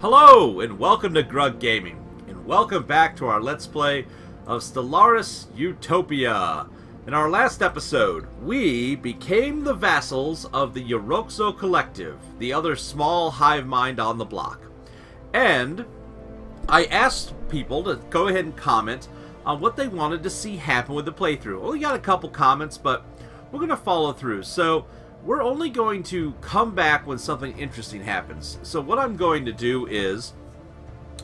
Hello, and welcome to Grug Gaming, and welcome back to our Let's Play of Stellaris Utopia. In our last episode, we became the vassals of the Yoroxo Collective, the other small hive mind on the block. And I asked people to go ahead and comment on what they wanted to see happen with the playthrough. Only got a couple comments, but we're going to follow through. So, we're only going to come back when something interesting happens. So what I'm going to do is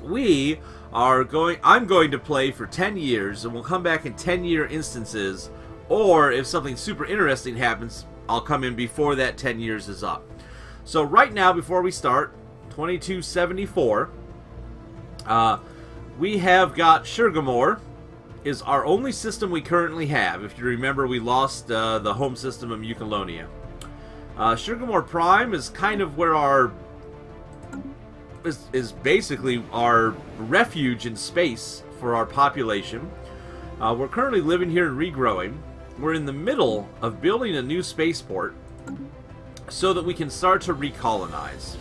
we are going I'm going to play for 10 years and we'll come back in 10 year instances or if something super interesting happens I'll come in before that 10 years is up. So right now before we start 2274 uh, we have got Sugarmore is our only system we currently have. If you remember we lost uh, the home system of Mucolonia. Uh, Sugarmore Prime is kind of where our is, is basically our refuge in space for our population. Uh, we're currently living here and regrowing. We're in the middle of building a new spaceport so that we can start to recolonize.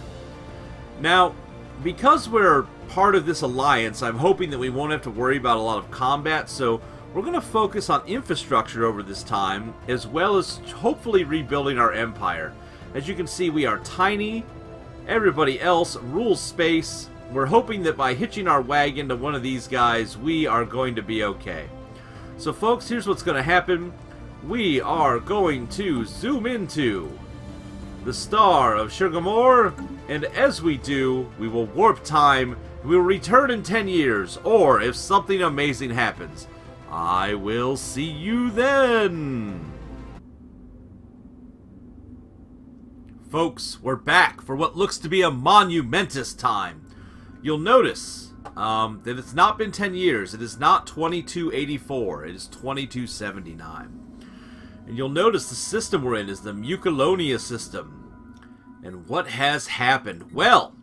Now, because we're part of this alliance, I'm hoping that we won't have to worry about a lot of combat, so we're going to focus on infrastructure over this time, as well as hopefully rebuilding our empire. As you can see, we are tiny. Everybody else rules space. We're hoping that by hitching our wagon to one of these guys, we are going to be okay. So folks, here's what's going to happen. We are going to zoom into the star of Sugarmore, and as we do, we will warp time, we will return in 10 years, or if something amazing happens, I will see you then! Folks, we're back for what looks to be a monumentous time. You'll notice um, that it's not been 10 years. It is not 2284. It is 2279. And you'll notice the system we're in is the Mucolonia system. And what has happened? Well,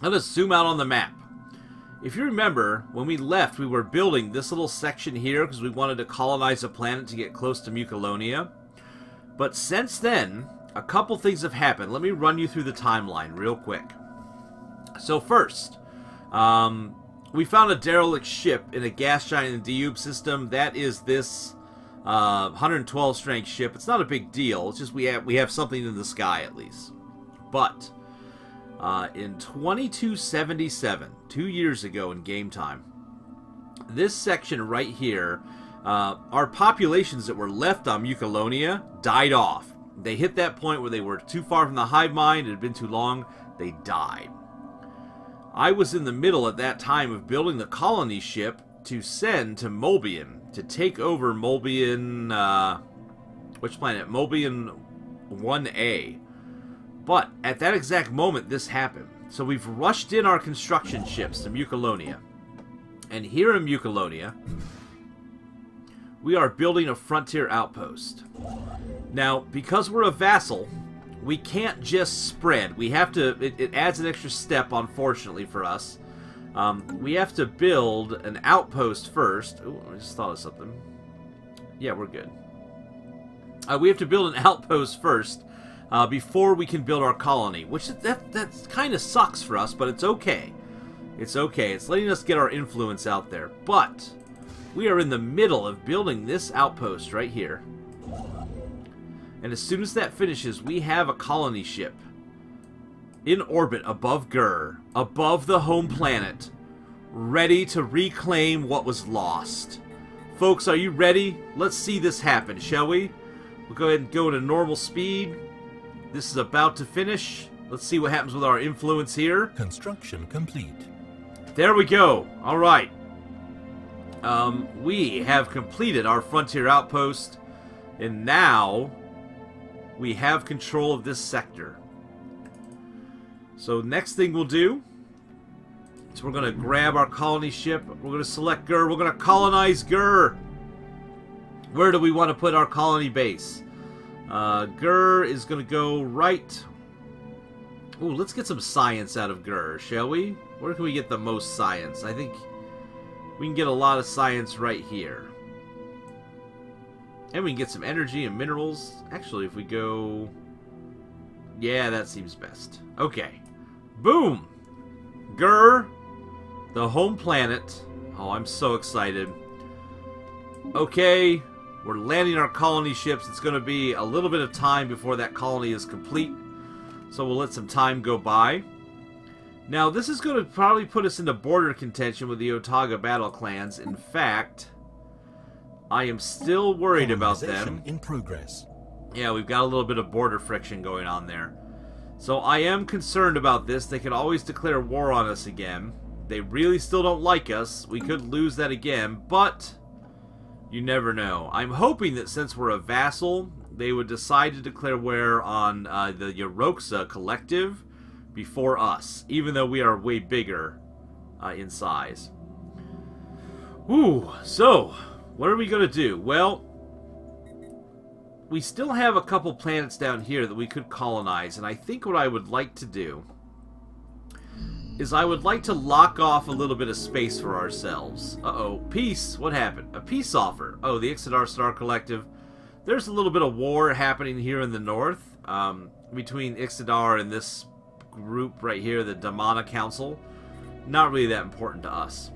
let us zoom out on the map. If you remember, when we left, we were building this little section here because we wanted to colonize a planet to get close to Mucolonia. But since then, a couple things have happened. Let me run you through the timeline real quick. So first, um, we found a derelict ship in a gas giant in the Dube system. That is this uh, 112 strength ship. It's not a big deal. It's just we have we have something in the sky at least. But uh, in 2277, two years ago in game time, this section right here, uh, our populations that were left on Mucolonia died off. They hit that point where they were too far from the hive mind, it had been too long, they died. I was in the middle at that time of building the colony ship to send to Molbian to take over Molbian, uh, which planet? Molbian 1A. But at that exact moment, this happened. So we've rushed in our construction ships to Mucolonia. And here in Mucolonia, we are building a frontier outpost. Now, because we're a vassal, we can't just spread. We have to, it, it adds an extra step, unfortunately, for us. Um, we have to build an outpost first. Ooh, I just thought of something. Yeah, we're good. Uh, we have to build an outpost first uh, before we can build our colony, which that that kind of sucks for us, but it's okay. It's okay. It's letting us get our influence out there. But we are in the middle of building this outpost right here. And as soon as that finishes, we have a colony ship in orbit above Gur, above the home planet, ready to reclaim what was lost. Folks, are you ready? Let's see this happen, shall we? We'll go ahead and go to normal speed. This is about to finish. Let's see what happens with our influence here. Construction complete. There we go. All right. Um, we have completed our frontier outpost, and now we have control of this sector. So next thing we'll do is we're going to grab our colony ship. We're going to select Gur. We're going to colonize Gur. Where do we want to put our colony base? Uh, Gur is going to go right... Ooh, let's get some science out of Gur, shall we? Where can we get the most science? I think we can get a lot of science right here. And we can get some energy and minerals. Actually, if we go... Yeah, that seems best. Okay. Boom! Gur, the home planet. Oh, I'm so excited. Okay, we're landing our colony ships. It's going to be a little bit of time before that colony is complete. So we'll let some time go by. Now, this is going to probably put us into border contention with the Otaga battle clans. In fact, I am still worried about them. in progress. Yeah, we've got a little bit of border friction going on there. So I am concerned about this. They could always declare war on us again. They really still don't like us. We could lose that again, but you never know. I'm hoping that since we're a vassal, they would decide to declare war on uh, the Yoroxo collective before us, even though we are way bigger uh, in size. Ooh, so, what are we going to do? Well, we still have a couple planets down here that we could colonize, and I think what I would like to do is I would like to lock off a little bit of space for ourselves. Uh-oh, peace. What happened? A peace offer. Oh, the Ixodar Star Collective. There's a little bit of war happening here in the north um, between Ixodar and this group right here, the Damana Council, not really that important to us.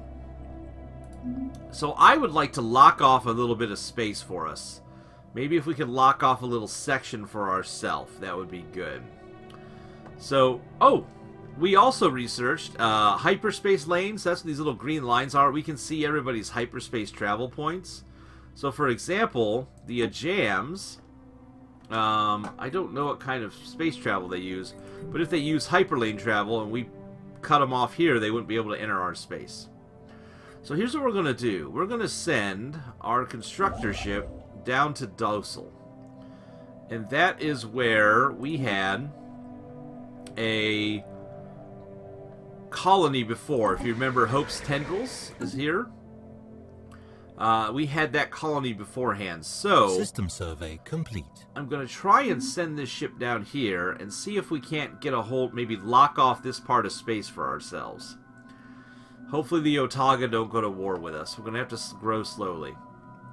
So I would like to lock off a little bit of space for us. Maybe if we could lock off a little section for ourselves, that would be good. So, oh, we also researched uh, hyperspace lanes. That's what these little green lines are. We can see everybody's hyperspace travel points. So, for example, the Ajams um, I don't know what kind of space travel they use, but if they use hyperlane travel and we cut them off here, they wouldn't be able to enter our space. So here's what we're going to do. We're going to send our constructor ship down to Dosel. And that is where we had a colony before. If you remember, Hope's Tendrils is here. Uh, we had that colony beforehand, so... System survey complete. I'm going to try and send this ship down here and see if we can't get a hold, maybe lock off this part of space for ourselves. Hopefully the Otaga don't go to war with us. We're going to have to grow slowly.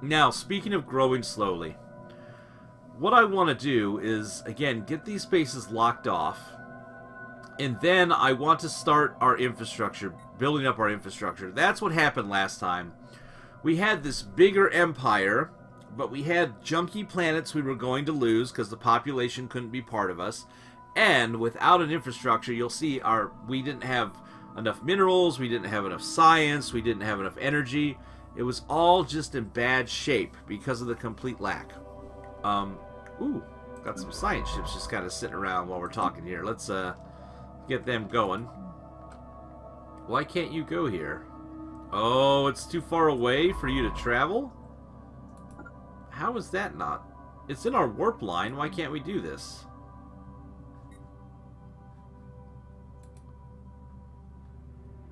Now, speaking of growing slowly, what I want to do is, again, get these spaces locked off, and then I want to start our infrastructure, building up our infrastructure. That's what happened last time we had this bigger empire, but we had junky planets we were going to lose because the population couldn't be part of us. And without an infrastructure, you'll see our we didn't have enough minerals, we didn't have enough science, we didn't have enough energy. It was all just in bad shape because of the complete lack. Um, ooh, got some science ships just kind of sitting around while we're talking here. Let's uh, get them going. Why can't you go here? Oh, it's too far away for you to travel? How is that not? It's in our warp line. Why can't we do this?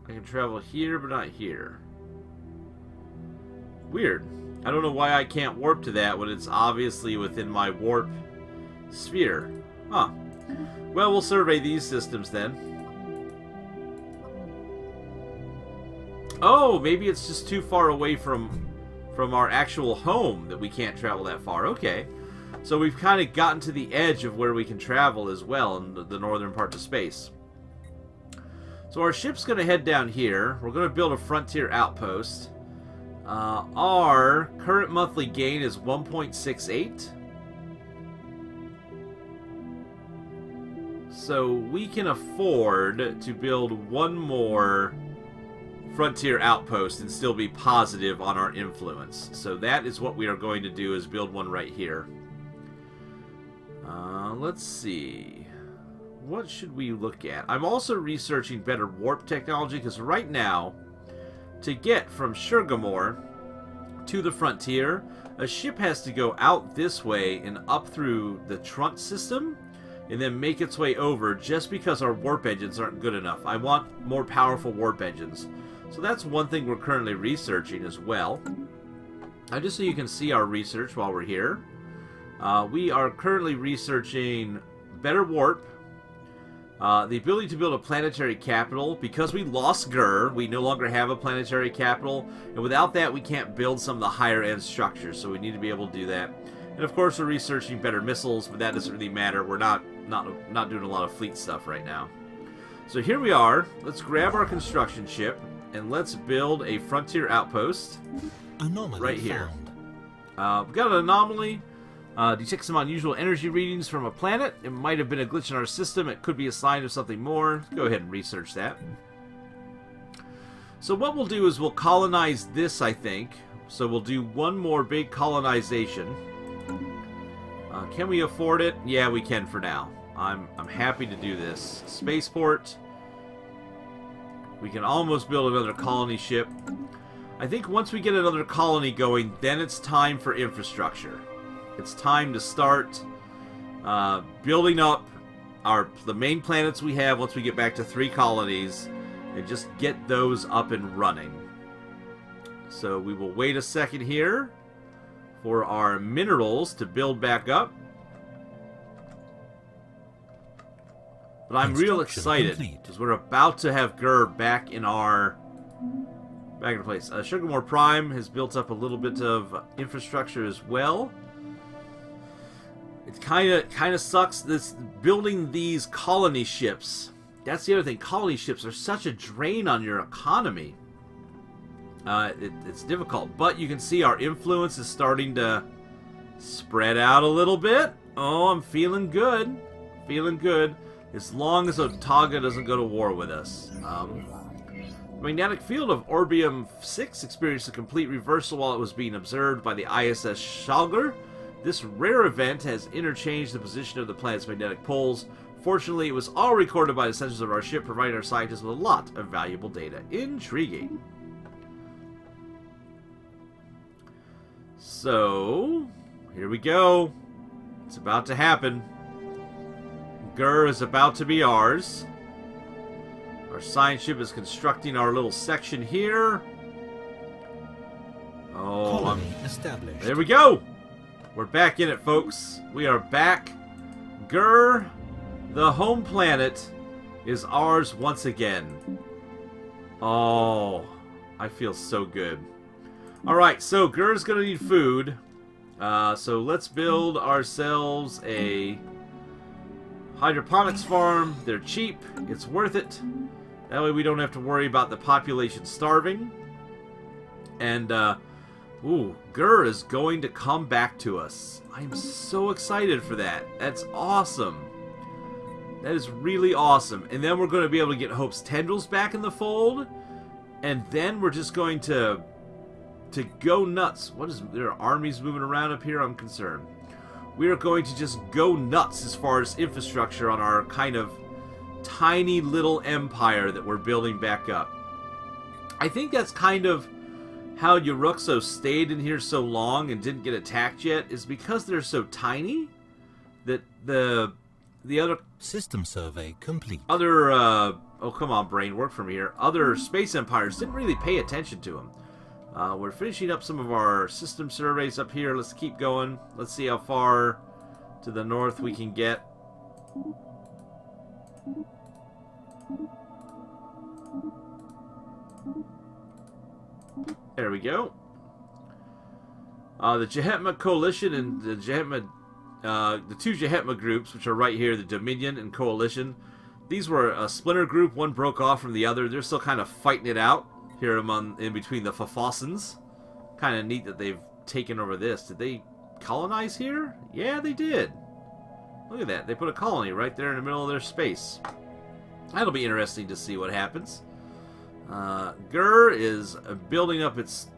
I can travel here, but not here. Weird. I don't know why I can't warp to that when it's obviously within my warp sphere. Huh. Well, we'll survey these systems then. Oh, maybe it's just too far away from from our actual home that we can't travel that far. Okay. So we've kind of gotten to the edge of where we can travel as well in the, the northern parts of space. So our ship's going to head down here. We're going to build a frontier outpost. Uh, our current monthly gain is 1.68. So we can afford to build one more frontier outpost and still be positive on our influence. So that is what we are going to do is build one right here. Uh, let's see. What should we look at? I'm also researching better warp technology because right now, to get from Sugarmore to the frontier, a ship has to go out this way and up through the Trunt system and then make its way over just because our warp engines aren't good enough. I want more powerful warp engines. So that's one thing we're currently researching as well. Uh, just so you can see our research while we're here. Uh, we are currently researching better warp, uh, the ability to build a planetary capital. Because we lost Gur, we no longer have a planetary capital, and without that we can't build some of the higher end structures, so we need to be able to do that. And of course we're researching better missiles, but that doesn't really matter. We're not, not, not doing a lot of fleet stuff right now. So here we are. Let's grab our construction ship and let's build a frontier outpost Anomaly right here. Uh, we've got an anomaly. Uh, detect some unusual energy readings from a planet. It might have been a glitch in our system. It could be a sign of something more. Go ahead and research that. So what we'll do is we'll colonize this, I think. So we'll do one more big colonization. Uh, can we afford it? Yeah, we can for now. I'm, I'm happy to do this. Spaceport. We can almost build another colony ship. I think once we get another colony going, then it's time for infrastructure. It's time to start uh, building up our the main planets we have once we get back to three colonies and just get those up and running. So we will wait a second here for our minerals to build back up. But I'm real excited because we're about to have Gur back in our back in place. Uh, Sugarmore Prime has built up a little bit of infrastructure as well. It kind of kind of sucks this building these colony ships. That's the other thing. Colony ships are such a drain on your economy. Uh, it, it's difficult, but you can see our influence is starting to spread out a little bit. Oh, I'm feeling good, feeling good. As long as Otaga doesn't go to war with us. Um, magnetic field of Orbium 6 experienced a complete reversal while it was being observed by the ISS Schalger. This rare event has interchanged the position of the planet's magnetic poles. Fortunately, it was all recorded by the sensors of our ship, providing our scientists with a lot of valuable data. Intriguing. So, here we go. It's about to happen. Gur is about to be ours. Our science ship is constructing our little section here. Oh, I'm um, established. there we go. We're back in it, folks. We are back. Gur, the home planet, is ours once again. Oh, I feel so good. Alright, so Gur's gonna need food. Uh, so let's build ourselves a hydroponics farm. They're cheap. It's worth it. That way we don't have to worry about the population starving. And, uh, Ooh, Gur is going to come back to us. I'm so excited for that. That's awesome. That is really awesome. And then we're going to be able to get Hope's tendrils back in the fold. And then we're just going to to go nuts. What is there are armies moving around up here? I'm concerned. We are going to just go nuts as far as infrastructure on our kind of tiny little empire that we're building back up. I think that's kind of how Uruxo stayed in here so long and didn't get attacked yet is because they're so tiny that the the other System survey complete. other uh, oh come on brain work from here other space empires didn't really pay attention to them. Uh, we're finishing up some of our system surveys up here. Let's keep going. Let's see how far to the north we can get. There we go. Uh, the Jehetma Coalition and the Jehetma, uh, the two Jehetma groups, which are right here, the Dominion and Coalition, these were a splinter group. One broke off from the other. They're still kind of fighting it out here among in between the Fafossans. Kind of neat that they've taken over this. Did they colonize here? Yeah, they did. Look at that. They put a colony right there in the middle of their space. That'll be interesting to see what happens. Uh, Gur is building up its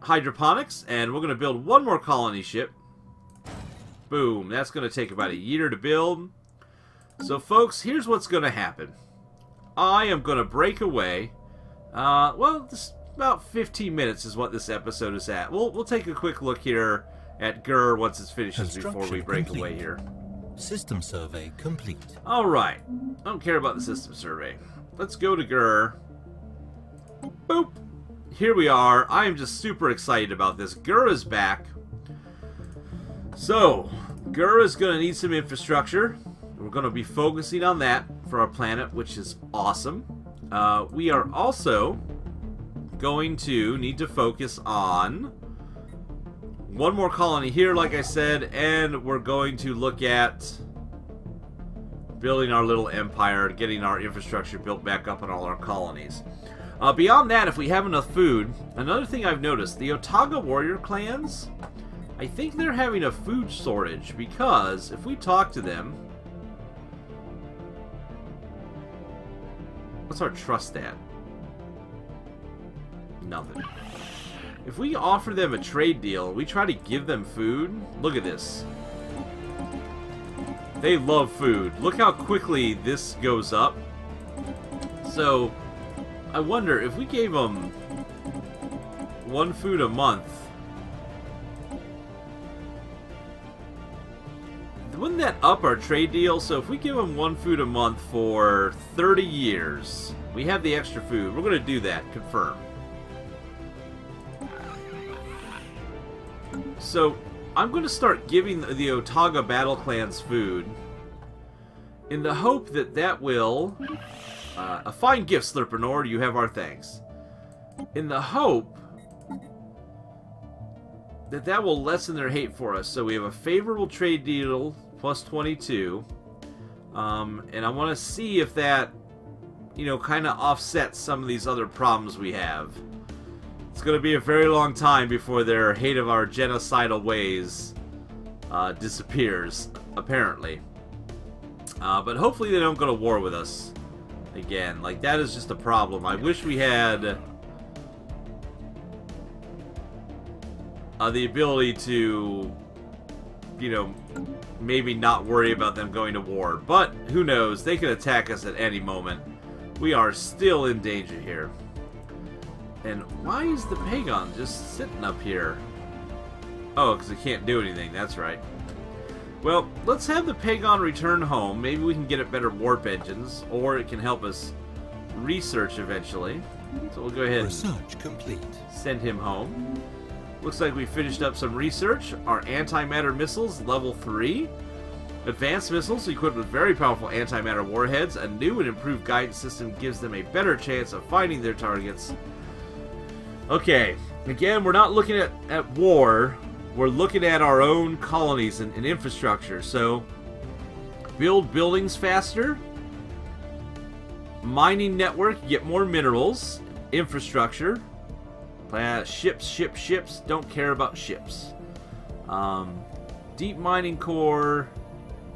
hydroponics, and we're going to build one more colony ship. Boom. That's going to take about a year to build. So, folks, here's what's going to happen. I am going to break away. Uh, well, this, about 15 minutes is what this episode is at. We'll, we'll take a quick look here at Gur once it finishes before we break complete. away here. System survey complete. Alright. I don't care about the system survey. Let's go to Gur. Boop. Here we are. I am just super excited about this. Gur is back. So, Gur is going to need some infrastructure. We're going to be focusing on that for our planet, which is awesome. Uh, we are also going to need to focus on one more colony here, like I said, and we're going to look at building our little empire, getting our infrastructure built back up in all our colonies. Uh, beyond that, if we have enough food, another thing I've noticed, the Otaga warrior clans, I think they're having a food shortage because if we talk to them, what's our trust at? Nothing. If we offer them a trade deal, we try to give them food, look at this. They love food. Look how quickly this goes up. So, I wonder if we gave them one food a month. Wouldn't up our trade deal? So if we give them one food a month for 30 years, we have the extra food. We're going to do that. Confirm. So, I'm going to start giving the Otaga Battle Clans food in the hope that that will... Uh, a fine gift, Slurpernord. You have our thanks. In the hope that that will lessen their hate for us. So we have a favorable trade deal, plus 22. Um, and I want to see if that, you know, kind of offsets some of these other problems we have. It's going to be a very long time before their hate of our genocidal ways uh, disappears, apparently. Uh, but hopefully they don't go to war with us again. Like, that is just a problem. I wish we had uh, the ability to, you know, maybe not worry about them going to war. But, who knows? They could attack us at any moment. We are still in danger here. And why is the Pagon just sitting up here? Oh, because it can't do anything. That's right. Well, let's have the Pagon return home. Maybe we can get it better warp engines, or it can help us research eventually. So we'll go ahead Research complete. send him home. Looks like we finished up some research. Our antimatter missiles, level 3. Advanced missiles equipped with very powerful antimatter warheads. A new and improved guidance system gives them a better chance of finding their targets. Okay, again, we're not looking at, at war. We're looking at our own colonies and, and infrastructure. So, build buildings faster. Mining network, get more minerals. Infrastructure. Ships, ships, ships. Don't care about ships. Um, deep mining core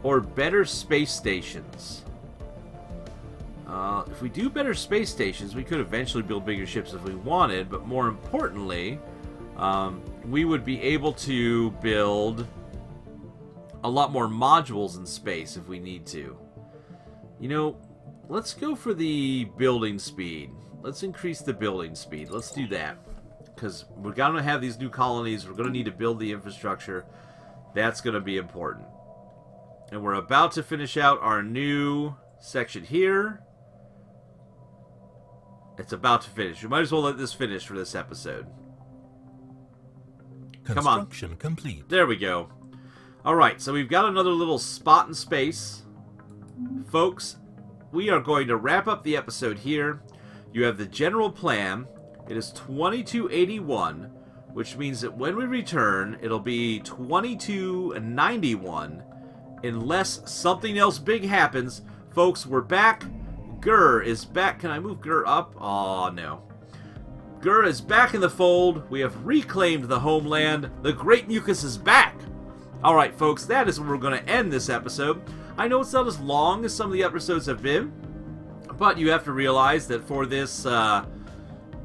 or better space stations. Uh, if we do better space stations, we could eventually build bigger ships if we wanted, but more importantly, um, we would be able to build a lot more modules in space if we need to. You know, let's go for the building speed. Let's increase the building speed. Let's do that. Because we're going to have these new colonies. We're going to need to build the infrastructure. That's going to be important. And we're about to finish out our new section here. It's about to finish. We might as well let this finish for this episode. Come on. Construction complete. There we go. Alright, so we've got another little spot in space. Folks, we are going to wrap up the episode here. You have the general plan. It is 2281, which means that when we return, it'll be 2291, unless something else big happens. Folks, we're back. Gur is back. Can I move Gur up? Oh no. Gur is back in the fold. We have reclaimed the homeland. The Great Mucus is back. Alright, folks, that is where we're going to end this episode. I know it's not as long as some of the episodes have been, but you have to realize that for this uh,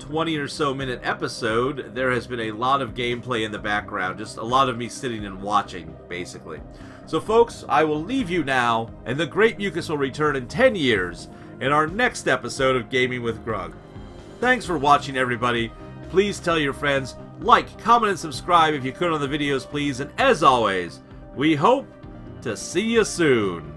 20 or so minute episode, there has been a lot of gameplay in the background. Just a lot of me sitting and watching, basically. So, folks, I will leave you now, and the Great Mucus will return in 10 years in our next episode of Gaming with Grug. Thanks for watching, everybody. Please tell your friends, like, comment, and subscribe if you could on the videos, please. And as always, we hope to see you soon.